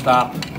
Stop.